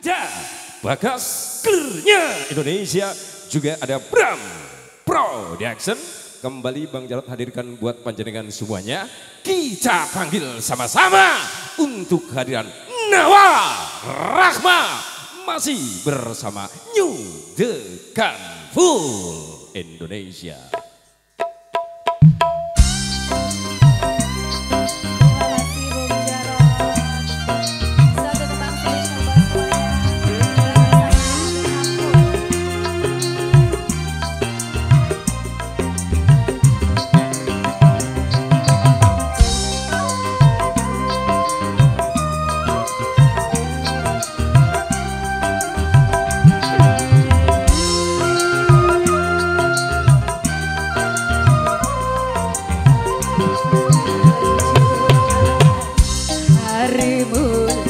Ada Bagas Clearnya Indonesia. Juga ada Bram. Production kembali Bang Jarot hadirkan buat panjenengan semuanya. Kita panggil sama-sama untuk kehadiran Nawa Rahma. Masih bersama New The Full Indonesia. good.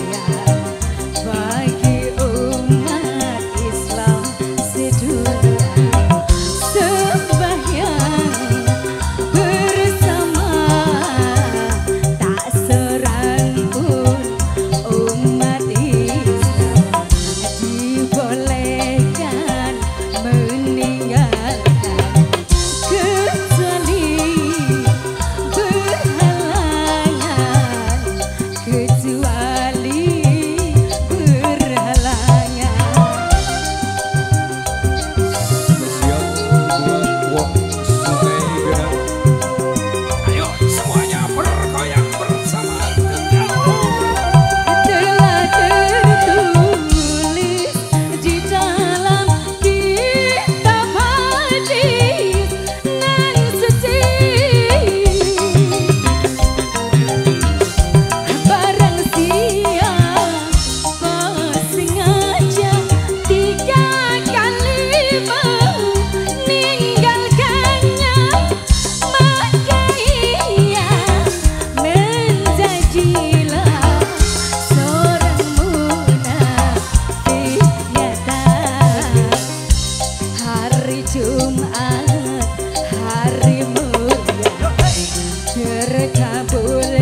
berkabul.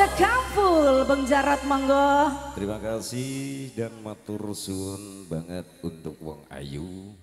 Raja Kampul Bang Jarat Manggo. Terima kasih dan matur suun banget untuk Wong Ayu.